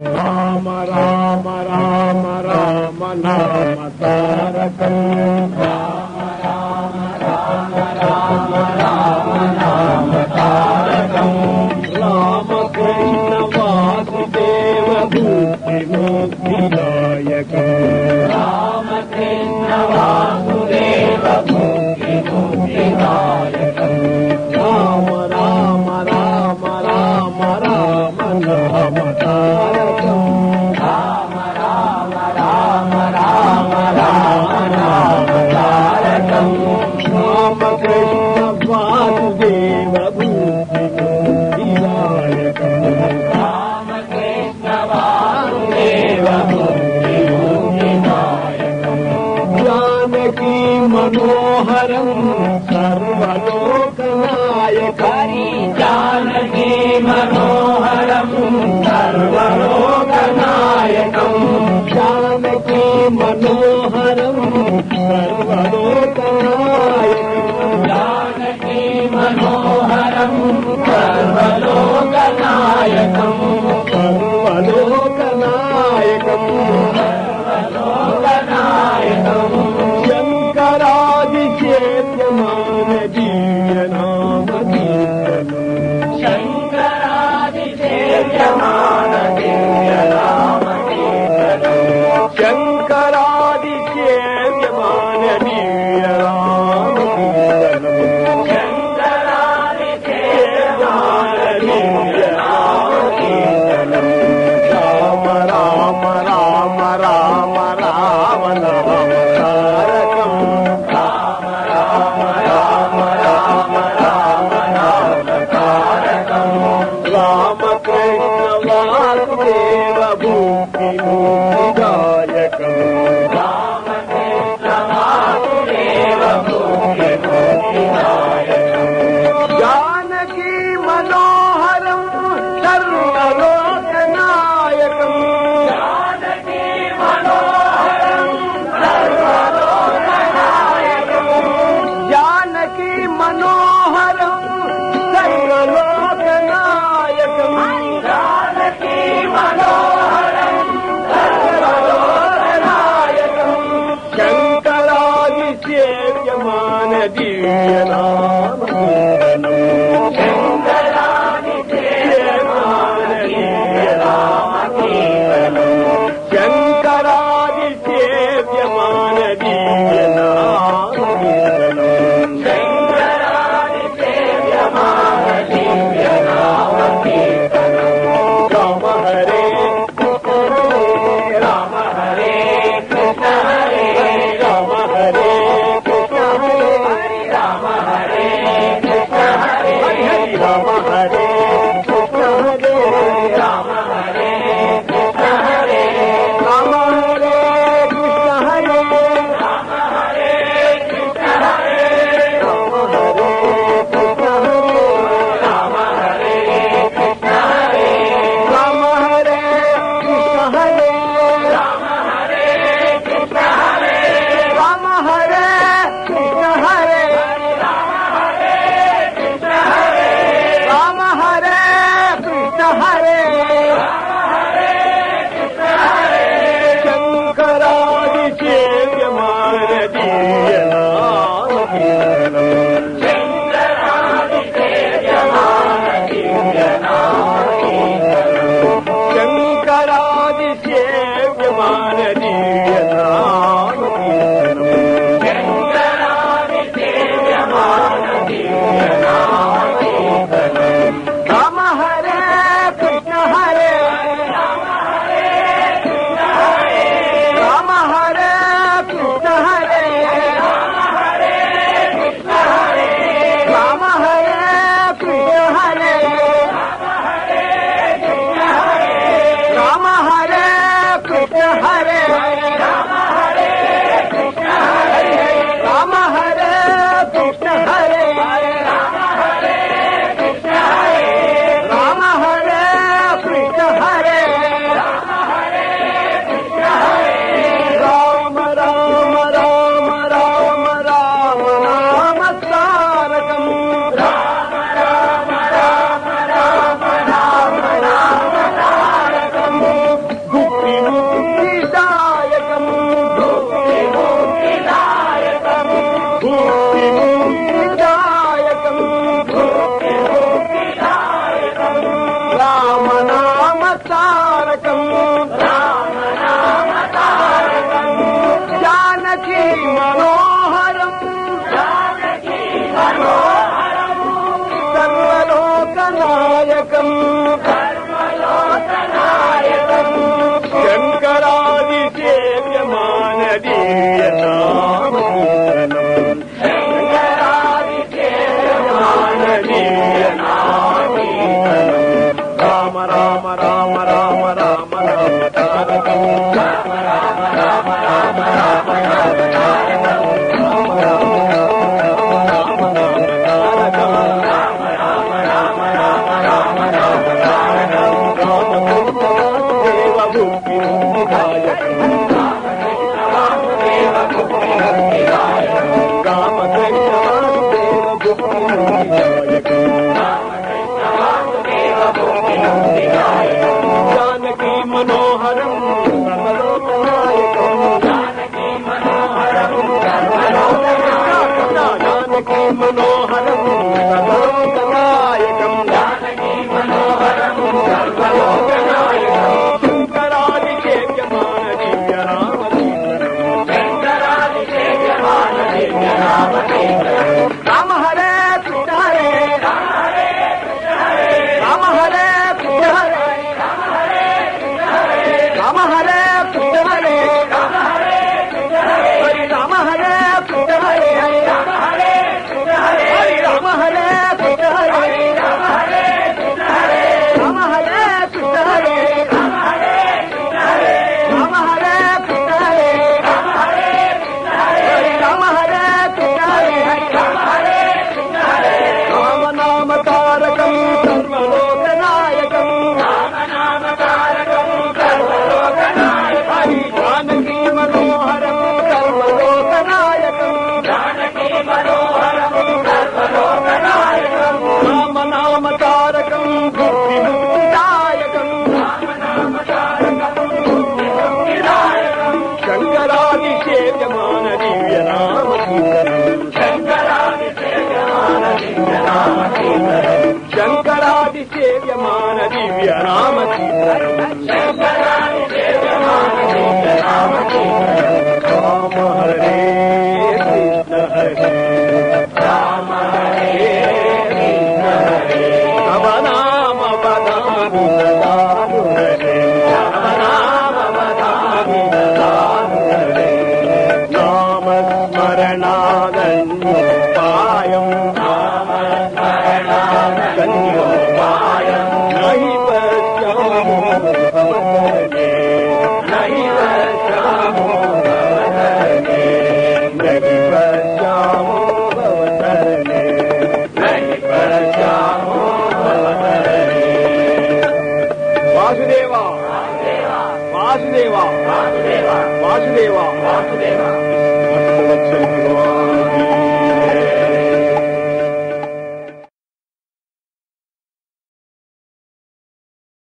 राम राम राम राम नाम तारकम् राम राम राम राम राम नाम तारकम् रामकृष्ण నాయకం శంకరాది సేవ్యమానదీయనామోదనం శంకరాది సేవ్యమానదీయనామీతనం రామ రామ రామ. कमलोत आयूं तलोकरानी चैमान शमान Romano. マジでーワー